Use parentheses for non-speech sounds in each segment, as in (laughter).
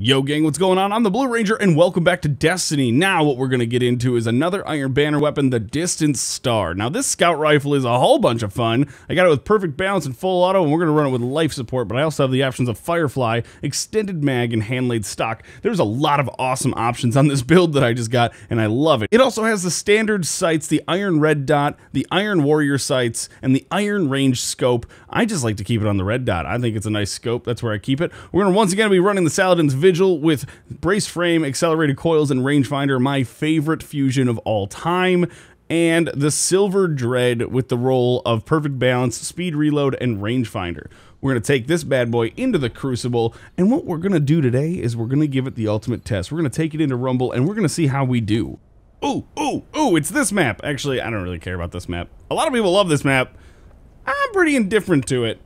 Yo gang, what's going on? I'm the Blue Ranger and welcome back to Destiny. Now what we're going to get into is another Iron Banner weapon, the Distant Star. Now this scout rifle is a whole bunch of fun. I got it with perfect balance and full auto and we're going to run it with life support, but I also have the options of Firefly, extended mag, and hand-laid stock. There's a lot of awesome options on this (laughs) build that I just got and I love it. It also has the standard sights, the Iron Red Dot, the Iron Warrior sights, and the Iron Range scope. I just like to keep it on the red dot. I think it's a nice scope. That's where I keep it. We're going to once again be running the Saladin's Vigil with brace frame, accelerated coils, and rangefinder, my favorite fusion of all time. And the Silvered Dread with the roll of perfect balance, speed reload, and rangefinder. We're going to take this bad boy into the Crucible, and what we're going to do today is we're going to give it the ultimate test. We're going to take it into Rumble, and we're going to see how we do. Ooh, ooh, ooh, it's this map. Actually, I don't really care about this map. A lot of people love this map. I'm pretty indifferent to it.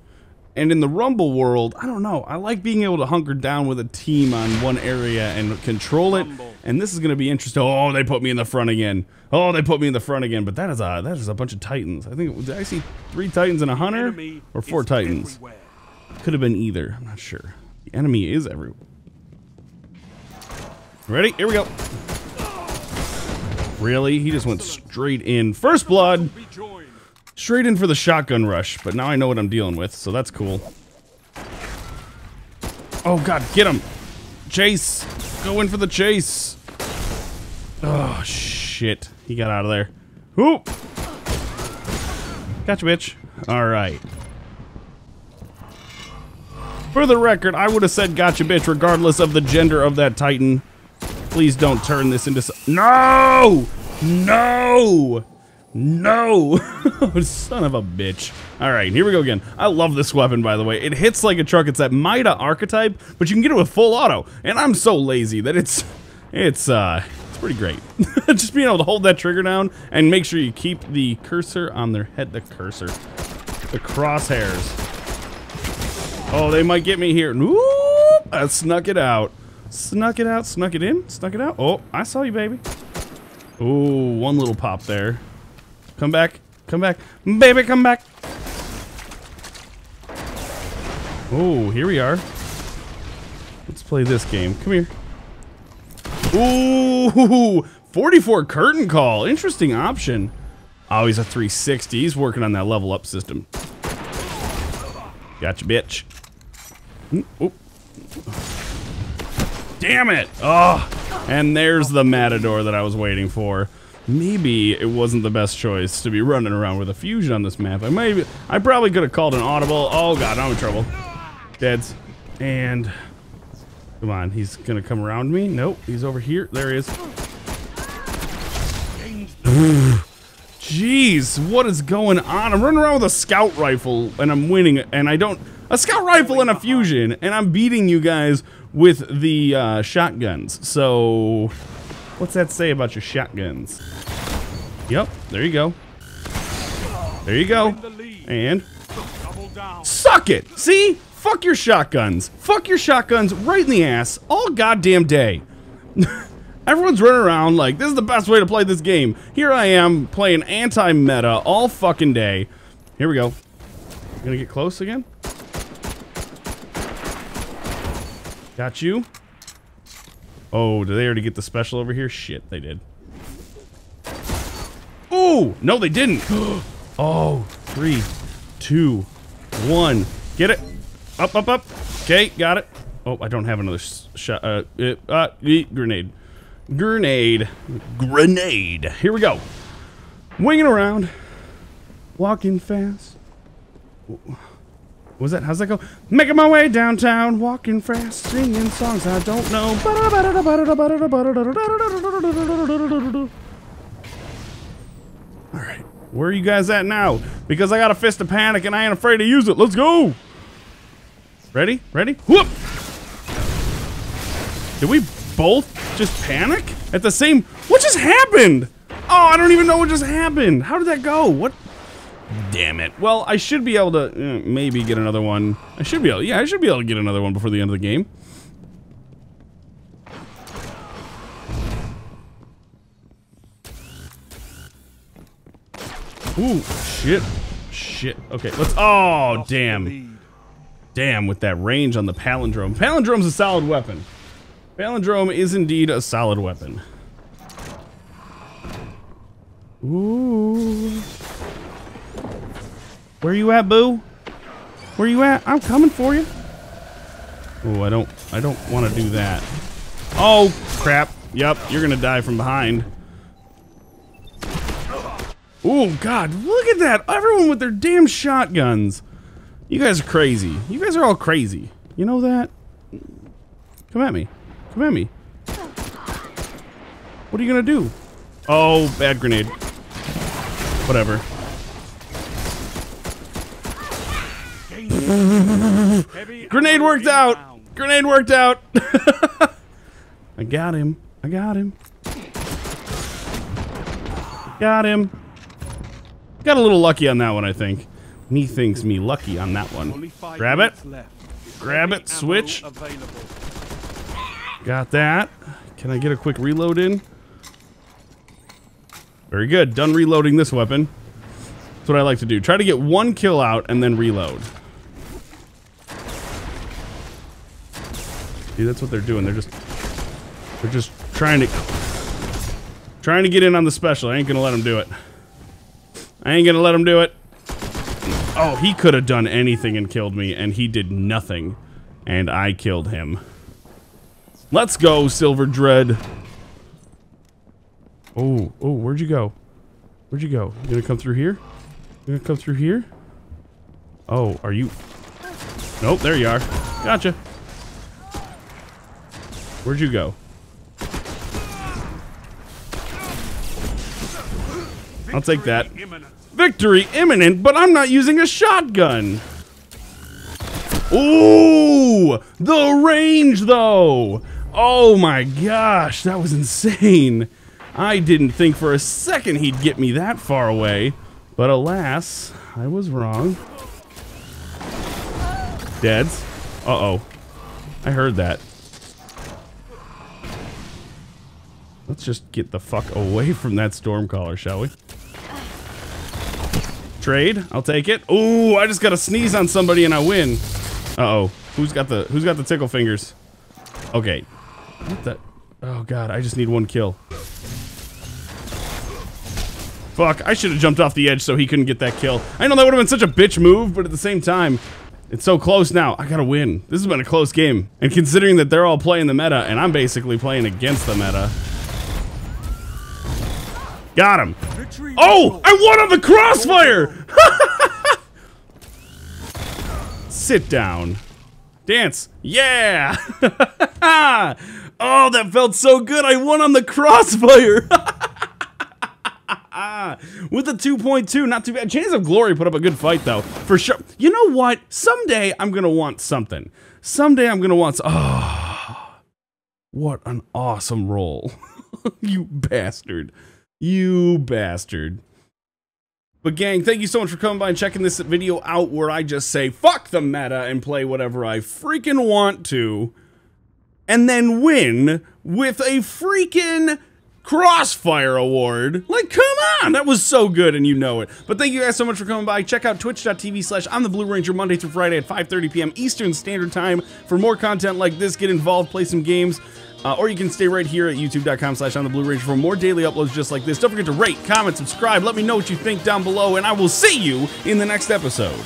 And in the Rumble world, I don't know. I like being able to hunker down with a team on one area and control it. And this is going to be interesting. Oh, they put me in the front again. Oh, they put me in the front again. But that is a that is a bunch of Titans. I think did I see three Titans and a hunter or four Titans? everywhere. Could have been either. I'm not sure. The enemy is everywhere. Ready? Here we go. Really? He just went straight in. First blood. Straight in for the shotgun rush, but now I know what I'm dealing with, so that's cool. Oh god, get him! Chase! Go in for the chase! Oh shit. He got out of there. Whoop! Gotcha, bitch. Alright. For the record, I would have said gotcha, bitch, regardless of the gender of that Titan. Please don't turn this into... No! No! No! (laughs) Son of a bitch. Alright, here we go again. I love this weapon, by the way. It hits like a truck. It's that MIDA archetype, but you can get it with full auto. And I'm so lazy that it's... It's, uh... It's pretty great. (laughs) Just being able to hold that trigger down and make sure you keep the cursor on their head. The cursor. The crosshairs. Oh, they might get me here. Whoop! I snuck it out. Snuck it out, snuck it in, snuck it out. Oh, I saw you, baby. Ooh, one little pop there. Come back, come back. Baby, come back. Oh, here we are. Let's play this game. Come here. Ooh, (laughs) 44 curtain call. Interesting option. Oh, he's a 360. He's working on that level up system. Gotcha, bitch. Mm, Oh. Damn it! Oh, and there's the Matador that I was waiting for. Maybe it wasn't the best choice to be running around with a fusion on this map. I maybe I probably could have called an audible. Oh god, I'm in trouble. Deads. And come on, he's gonna come around me. Nope, he's over here. There he is. (sighs) Jeez, what is going on? I'm running around with a scout rifle and I'm winning, and I don't. A scout rifle and a fusion, and I'm beating you guys with the uh, shotguns. So, what's that say about your shotguns? Yep, there you go. There you go. And suck it. See? Fuck your shotguns. Fuck your shotguns right in the ass all goddamn day. (laughs) Everyone's running around like this is the best way to play this game. Here I am playing anti-meta all fucking day. Here we go. Gonna get close again. Got you. Oh, did they already get the special over here? Shit, they did. Ooh, no, they didn't. (gasps) oh, three, two, one. Get it. Up, up, up. Okay, got it. Oh, I don't have another shot. Uh, uh, uh, grenade. Grenade. Grenade. Here we go. Winging around. Walking fast. What was that? How's that go? Making my way downtown, walking fast, singing songs I don't know. All right, where are you guys at now? Because I got a fist of panic and I ain't afraid to use it. Let's go. Ready? Ready? Whoop! Did we both just panic at the same? What just happened? Oh, I don't even know what just happened. How did that go? What? Damn it. Well, I should be able to uh, maybe get another one. I should be able. Yeah, I should be able to get another one before the end of the game. Ooh, shit. Shit. Okay, let's. Oh, damn. Damn, with that range on the palindrome. Palindrome's a solid weapon. Palindrome is indeed a solid weapon. Ooh. Where you at, boo? Where you at? I'm coming for you. Oh, I don't I don't want to do that. Oh, crap. Yep, you're gonna die from behind. Oh, God, look at that. Everyone with their damn shotguns. You guys are crazy. You guys are all crazy. You know that? Come at me. Come at me. What are you gonna do? Oh, bad grenade. Whatever. Grenade worked out! Grenade worked out! (laughs) I got him. I got him. Got him. Got a little lucky on that one, I think. Me thinks me lucky on that one. Grab it. Grab it. Switch. Got that. Can I get a quick reload in? Very good. Done reloading this weapon. That's what I like to do. Try to get one kill out and then reload. See, that's what they're doing. They're just they're just trying to trying to get in on the special. I ain't gonna let them do it. I ain't gonna let them do it. Oh, he could have done anything and killed me, and he did nothing. And I killed him. Let's go, Silvered Dread. Oh, oh, where'd you go? Where'd you go? You gonna come through here? You gonna come through here? Oh, are you... Nope, there you are. Gotcha. Where'd you go? I'll take that. Victory imminent, but I'm not using a shotgun. Ooh, the range though. Oh my gosh, that was insane. I didn't think for a second he'd get me that far away, but alas, I was wrong. Deads. Uh-oh. I heard that. Let's just get the fuck away from that storm Stormcaller, shall we? Trade. I'll take it. Ooh, I just got to sneeze on somebody and I win. Uh-oh. Who's got the who's got the tickle fingers? Okay. What the Oh god, I just need one kill. Fuck, I should have jumped off the edge so he couldn't get that kill. I know that would have been such a bitch move, but at the same time, it's so close now. I gotta win. This has been a close game. And considering that they're all playing the meta and I'm basically playing against the meta, Got him. Oh, I won on the crossfire. (laughs) Sit down. Dance. Yeah. (laughs) oh, that felt so good. I won on the crossfire. (laughs) With the 2.2, not too bad. Chains of Glory put up a good fight, though, for sure. You know what? Someday I'm going to want something. Someday I'm going to want... Oh, what an awesome roll. you bastard. You bastard. But gang, thank you so much for coming by and checking this video out where I just say fuck the meta and play whatever I freaking want to and then win with a freaking Crossfire Award. Like, come on! That was so good, and you know it. But thank you guys so much for coming by. Check out twitch.tv slash I'm the Blue Ranger Monday through Friday at 5.30 p.m. Eastern Standard Time for more content like this. Get involved, play some games. Uh, or you can stay right here at youtube.com slash on the blue ranger for more daily uploads just like this. Don't forget to rate comment subscribe. Let me know what you think down below and i will see you in the next episode